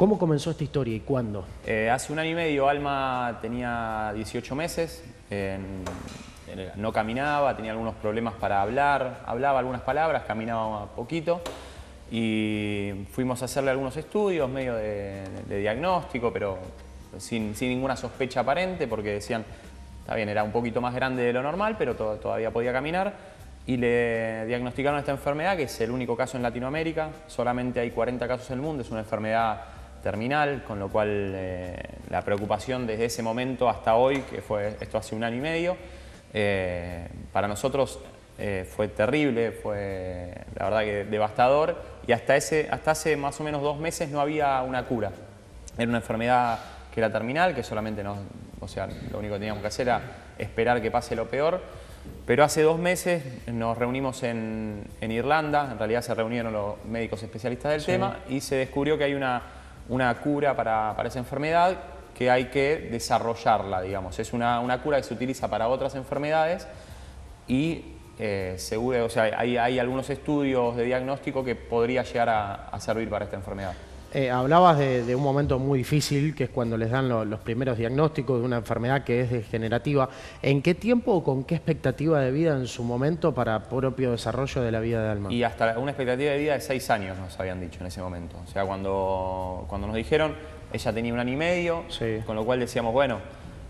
¿Cómo comenzó esta historia y cuándo? Eh, hace un año y medio Alma tenía 18 meses, no caminaba, tenía algunos problemas para hablar, hablaba algunas palabras, caminaba poquito y fuimos a hacerle algunos estudios, medio de, diagnóstico, pero sin, ninguna sospecha aparente porque decían, está bien, era un poquito más grande de lo normal, pero todavía podía caminar y le diagnosticaron esta enfermedad, que es el único caso en Latinoamérica, solamente hay 40 casos en el mundo, es una enfermedad terminal, con lo cual eh, la preocupación desde ese momento hasta hoy, que fue esto hace un año y medio, eh, para nosotros eh, fue terrible, fue la verdad que devastador y hasta, ese, hasta hace más o menos dos meses no había una cura. Era una enfermedad que era terminal, que solamente nos, o sea, lo único que teníamos que hacer era esperar que pase lo peor. Pero hace dos meses nos reunimos en, Irlanda, en realidad se reunieron los médicos especialistas del tema y se descubrió que hay una, una cura para, para, esa enfermedad que hay que desarrollarla, digamos. Es una, una cura que se utiliza para otras enfermedades y eh, seguro, o sea, hay, hay, algunos estudios de diagnóstico que podría llegar a, servir para esta enfermedad. Eh, hablabas de, un momento muy difícil, que es cuando les dan los primeros diagnósticos de una enfermedad que es degenerativa. ¿En qué tiempo o con qué expectativa de vida en su momento para propio desarrollo de la vida de Alma? Y hasta una expectativa de vida de seis años nos habían dicho en ese momento. O sea, cuando, cuando nos dijeron, ella tenía un año y medio, con lo cual decíamos, bueno,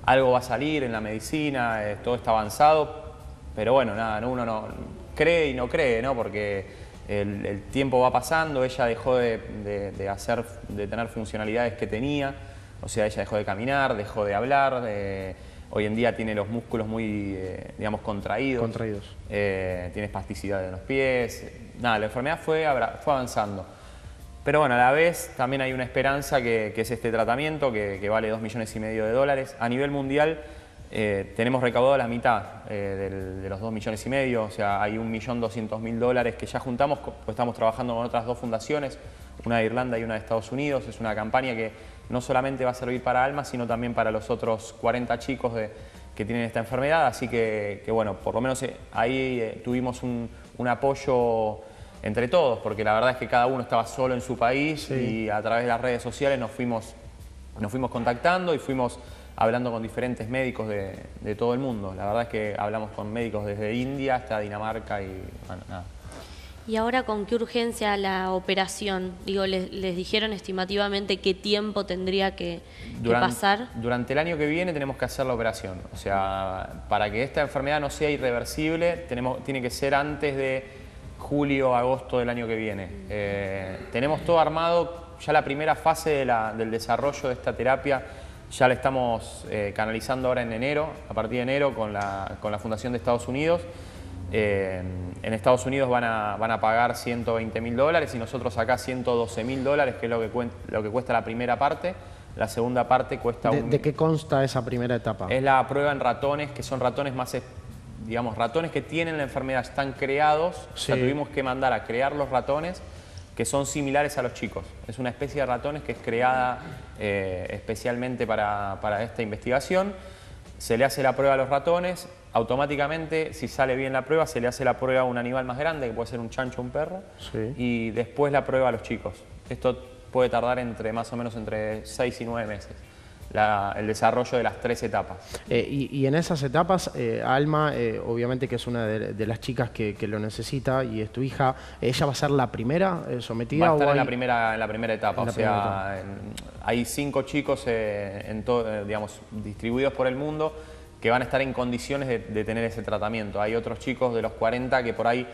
algo va a salir en la medicina, eh, todo está avanzado, pero bueno, nada, uno no cree y no cree, ¿no? Porque el, tiempo va pasando, ella dejó de, hacer, de tener funcionalidades que tenía, o sea, ella dejó de caminar, dejó de hablar, hoy en día tiene los músculos muy, eh, digamos, contraídos. Contraídos. Eh, tiene espasticidad en los pies, nada, la enfermedad fue, fue avanzando. Pero bueno, a la vez también hay una esperanza que, es este tratamiento que, que vale 2 millones y medio de dólares. A nivel mundial eh, tenemos recaudado la mitad eh, de los 2 millones y medio, o sea, hay 1.200.000 dólares que ya juntamos, pues estamos trabajando con otras dos fundaciones, una de Irlanda y una de Estados Unidos. Es una campaña que no solamente va a servir para Alma, sino también para los otros 40 chicos que tienen esta enfermedad. Así que, bueno, por lo menos eh, ahí tuvimos un, apoyo entre todos, porque la verdad es que cada uno estaba solo en su país y a través de las redes sociales nos fuimos, nos fuimos contactando y fuimos hablando con diferentes médicos de, todo el mundo. La verdad es que hablamos con médicos desde India hasta Dinamarca y bueno, nada. ¿Y ahora con qué urgencia la operación? Digo, ¿les, dijeron estimativamente qué tiempo tendría que, pasar? Durante el año que viene tenemos que hacer la operación. O sea, para que esta enfermedad no sea irreversible, tenemos, tiene que ser antes de julio, agosto del año que viene. Eh, tenemos todo armado, ya la primera fase del desarrollo de esta terapia ya la estamos eh, canalizando ahora en enero, a partir de enero con la, con la Fundación de Estados Unidos. Eh, en Estados Unidos van a, van a pagar 120 mil dólares y nosotros acá 112 mil dólares, que es lo que, lo que cuesta la primera parte. La segunda parte cuesta ¿De, ¿De qué consta esa primera etapa? Es la prueba en ratones, que son ratones más, digamos, ratones que tienen la enfermedad, están creados. O sea, tuvimos que mandar a crear los ratones que son similares a los chicos. Es una especie de ratones que es creada eh, especialmente para, esta investigación. Se le hace la prueba a los ratones, automáticamente, si sale bien la prueba, se le hace la prueba a un animal más grande, que puede ser un chancho o un perro, y después la prueba a los chicos. Esto puede tardar entre más o menos entre 6 y 9 meses el desarrollo de las tres etapas. Eh, y, en esas etapas, eh, Alma, eh, obviamente que es una de, las chicas que, lo necesita y es tu hija, ¿ella va a ser la primera sometida? Va a estar en, la primera, en la primera etapa, o sea, hay cinco chicos en digamos, distribuidos por el mundo que van a estar en condiciones de, de tener ese tratamiento. Hay otros chicos de los 40 que por ahí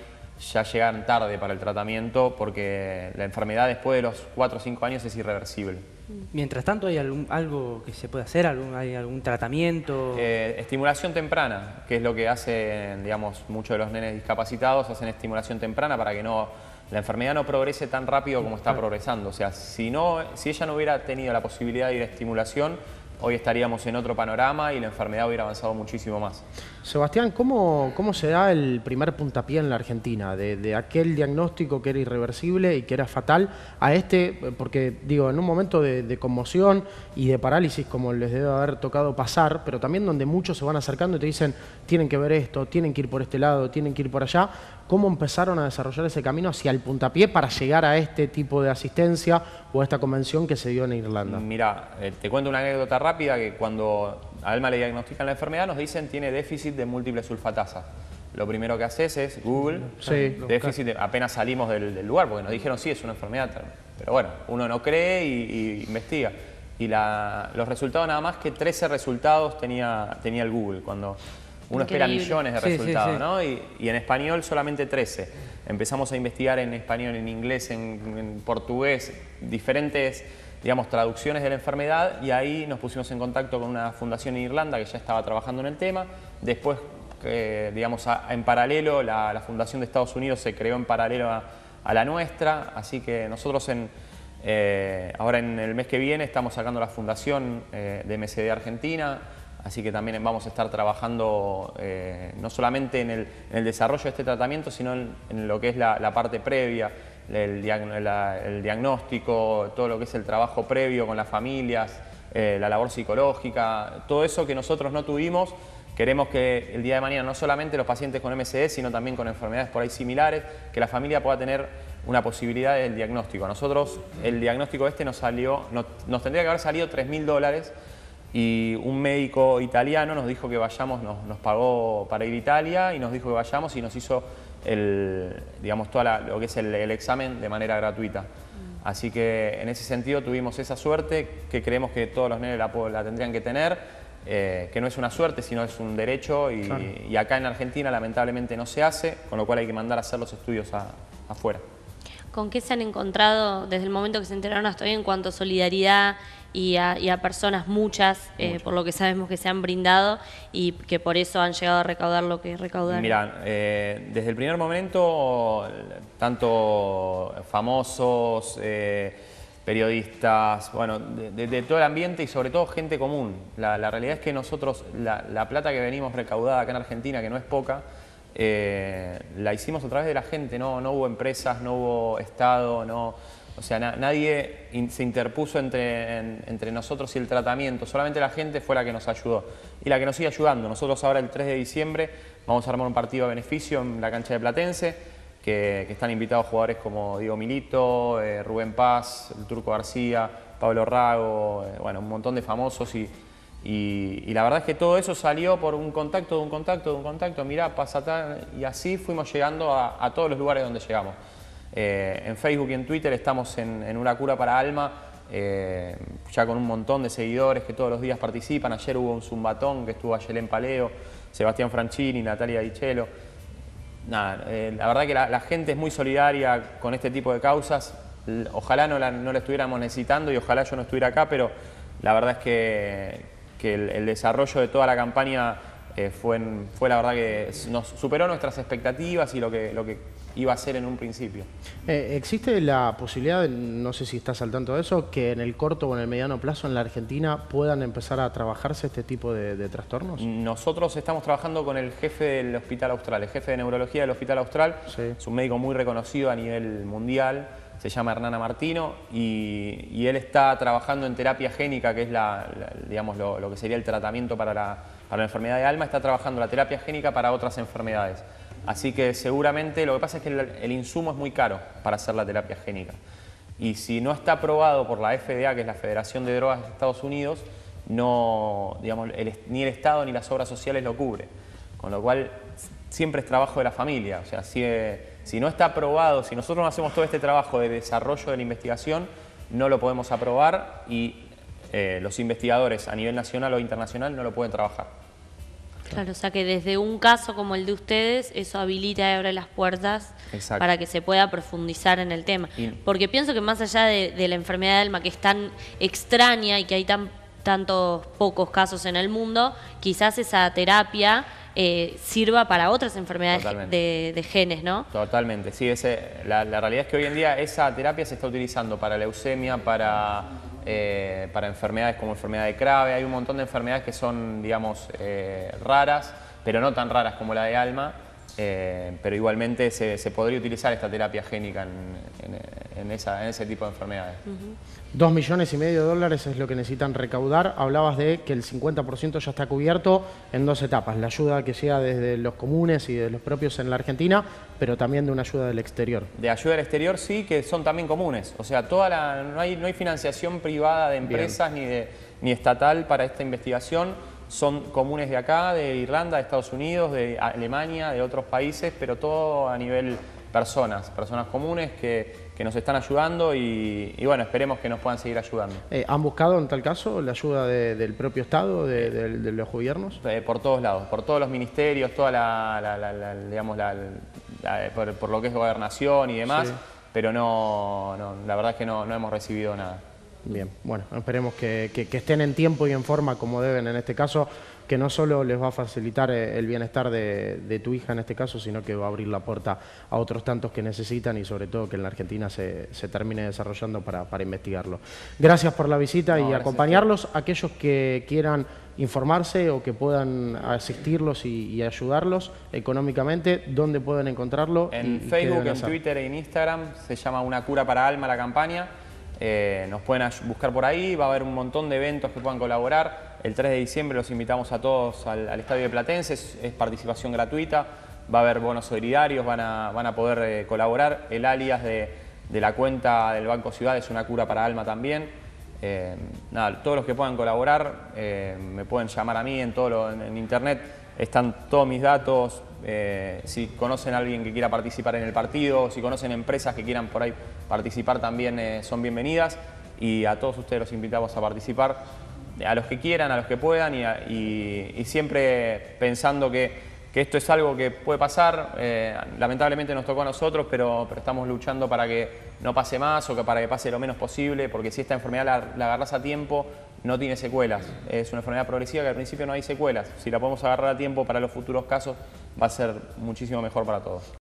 ya llegan tarde para el tratamiento porque la enfermedad después de los 4 o 5 años es irreversible. Mientras tanto, ¿hay algo que se puede hacer? ¿Algún, ¿Hay algún tratamiento? Eh, estimulación temprana, que es lo que hacen digamos, muchos de los nenes discapacitados, hacen estimulación temprana para que no, la enfermedad no progrese tan rápido como está progresando. O sea, si, no, si ella no hubiera tenido la posibilidad de ir a estimulación, hoy estaríamos en otro panorama y la enfermedad hubiera avanzado muchísimo más. Sebastián, ¿cómo, ¿cómo se da el primer puntapié en la Argentina? De, aquel diagnóstico que era irreversible y que era fatal a este, porque digo, en un momento de, conmoción y de parálisis como les debe haber tocado pasar, pero también donde muchos se van acercando y te dicen, tienen que ver esto, tienen que ir por este lado, tienen que ir por allá, ¿cómo empezaron a desarrollar ese camino hacia el puntapié para llegar a este tipo de asistencia o a esta convención que se dio en Irlanda? Mira, eh, te cuento una anécdota rápida que cuando a Alma le diagnostican la enfermedad, nos dicen tiene déficit de múltiple sulfatasa. Lo primero que haces es Google, déficit, apenas salimos del, lugar, porque nos dijeron sí, es una enfermedad. Pero bueno, uno no cree y, investiga. Y los resultados, nada más que 13 resultados tenía, tenía el Google, cuando uno espera millones de resultados, ¿no? Y, en español solamente 13. Empezamos a investigar en español, en inglés, en portugués, diferentes digamos, traducciones de la enfermedad y ahí nos pusimos en contacto con una fundación en Irlanda que ya estaba trabajando en el tema. Después, digamos, en paralelo, la, fundación de Estados Unidos se creó en paralelo a, la nuestra, así que nosotros en, eh, ahora en el mes que viene estamos sacando la fundación eh, de MCD Argentina, así que también vamos a estar trabajando eh, no solamente en el, desarrollo de este tratamiento, sino en, lo que es la parte previa, el, diagnóstico, todo lo que es el trabajo previo con las familias, eh, la labor psicológica, todo eso que nosotros no tuvimos, queremos que el día de mañana no solamente los pacientes con MCD, sino también con enfermedades por ahí similares, que la familia pueda tener una posibilidad del diagnóstico. A nosotros el diagnóstico este nos salió, nos, tendría que haber salido 3 mil dólares y un médico italiano nos dijo que vayamos, nos, nos pagó para ir a Italia y nos dijo que vayamos y nos hizo el, digamos, todo lo que es el, examen de manera gratuita. Así que en ese sentido tuvimos esa suerte que creemos que todos los nenes la, tendrían que tener, eh, que no es una suerte, sino es un derecho y, acá en Argentina lamentablemente no se hace, con lo cual hay que mandar a hacer los estudios afuera. ¿Con qué se han encontrado desde el momento que se enteraron hasta hoy en cuanto a solidaridad y a, personas, muchas, eh, por lo que sabemos que se han brindado y que por eso han llegado a recaudar lo que recaudaron? Mira, eh, desde el primer momento, tanto famosos, eh, periodistas, bueno, de, todo el ambiente y sobre todo gente común. La, realidad es que nosotros, la, plata que venimos recaudada acá en Argentina, que no es poca, la hicimos a través de la gente, no, no hubo empresas, no hubo Estado, no o sea, nadie se interpuso entre, entre nosotros y el tratamiento, solamente la gente fue la que nos ayudó y la que nos sigue ayudando. Nosotros ahora el 3 de diciembre vamos a armar un partido a beneficio en la cancha de Platense, que, están invitados jugadores como Diego Milito, eh, Rubén Paz, el Turco García, Pablo Rago, eh, bueno, un montón de famosos y, y, la verdad es que todo eso salió por un contacto, de un contacto, de un contacto, mirá, pasa tal, y así fuimos llegando a, todos los lugares donde llegamos. Eh, en Facebook y en Twitter estamos en, Una Cura para Alma, eh, ya con un montón de seguidores que todos los días participan. Ayer hubo un zumbatón que estuvo Ayelén Paleo, Sebastián Franchini, Natalia Dichelo. Nada, eh, la verdad que la, gente es muy solidaria con este tipo de causas. Ojalá no la, estuviéramos necesitando y ojalá yo no estuviera acá, pero la verdad es que, el, desarrollo de toda la campaña fue, fue la verdad que nos superó nuestras expectativas y lo que, lo que iba a ser en un principio. Eh, ¿Existe la posibilidad, no sé si estás al tanto de eso, que en el corto o en el mediano plazo en la Argentina puedan empezar a trabajarse este tipo de, trastornos? Nosotros estamos trabajando con el jefe del Hospital Austral, el jefe de neurología del Hospital Austral, es un médico muy reconocido a nivel mundial, se llama Hernana Martino y, él está trabajando en terapia génica, que es la, digamos, lo, que sería el tratamiento para la, la enfermedad de alma, está trabajando la terapia génica para otras enfermedades. Así que seguramente lo que pasa es que el, insumo es muy caro para hacer la terapia génica. Y si no está aprobado por la FDA, que es la Federación de Drogas de Estados Unidos, no, digamos, ni el Estado ni las obras sociales lo cubre. Con lo cual siempre es trabajo de la familia. O sea, si, si no está aprobado, si nosotros no hacemos todo este trabajo de desarrollo de la investigación, no lo podemos aprobar y eh, los investigadores a nivel nacional o internacional no lo pueden trabajar. Claro, o sea que desde un caso como el de ustedes, eso habilita y abre las puertas para que se pueda profundizar en el tema. Porque pienso que más allá de, la enfermedad de alma, que es tan extraña y que hay tan, tantos pocos casos en el mundo, quizás esa terapia eh, sirva para otras enfermedades de, genes, ¿no? Totalmente, sí, ese, la, la realidad es que hoy en día esa terapia se está utilizando para leucemia, para para enfermedades como enfermedad de Crave. Hay un montón de enfermedades que son, digamos, raras pero no tan raras como la de Alma, eh, pero igualmente se, podría utilizar esta terapia génica en, ese tipo de enfermedades. Dos millones y medio de dólares es lo que necesitan recaudar. Hablabas de que el 50% ya está cubierto en dos etapas. La ayuda que llega desde los comunes y de los propios en la Argentina, pero también de una ayuda del exterior. De ayuda del exterior sí, que son también comunes. O sea, toda la, no, hay, no hay financiación privada de empresas ni, de, ni estatal para esta investigación son comunes de acá, de Irlanda, de Estados Unidos, de Alemania, de otros países, pero todo a nivel personas, personas comunes que, nos están ayudando y, bueno, esperemos que nos puedan seguir ayudando. Eh, ¿Han buscado en tal caso la ayuda del propio Estado, de, los gobiernos? Eh, por todos lados, por todos los ministerios, toda la, digamos, por, lo que es gobernación y demás, pero no, la verdad es que no hemos recibido nada. Bien, bueno, esperemos que, estén en tiempo y en forma como deben en este caso, que no solo les va a facilitar eh, el bienestar de, tu hija en este caso, sino que va a abrir la puerta a otros tantos que necesitan y sobre todo que en la Argentina se, termine desarrollando para, investigarlo. Gracias por la visita y acompañarlos. Aquellos que quieran informarse o que puedan asistirlos y, ayudarlos económicamente, ¿dónde pueden encontrarlo? En Facebook, en Twitter e en Instagram, se llama Una Cura para Alma la campaña. Eh, nos pueden buscar por ahí, va a haber un montón de eventos que puedan colaborar. El 3 de diciembre los invitamos a todos al, Estadio de Platense, es, participación gratuita, va a haber bonos solidarios, van a, van a poder eh, colaborar. El alias de, la cuenta del Banco Ciudad es una cura para alma también. Eh, nada, todos los que puedan colaborar me pueden llamar a mí en, todo en internet, están todos mis datos, eh, si conocen a alguien que quiera participar en el partido, si conocen empresas que quieran por ahí participar también eh, son bienvenidas. Y a todos ustedes los invitamos a participar, a los que quieran, a los que puedan y, siempre pensando que, esto es algo que puede pasar, eh, lamentablemente nos tocó a nosotros, pero, estamos luchando para que no pase más o que para que pase lo menos posible, porque si esta enfermedad la, la agarras a tiempo, no tiene secuelas. Es una enfermedad progresiva que al principio no hay secuelas. Si la podemos agarrar a tiempo para los futuros casos, va a ser muchísimo mejor para todos.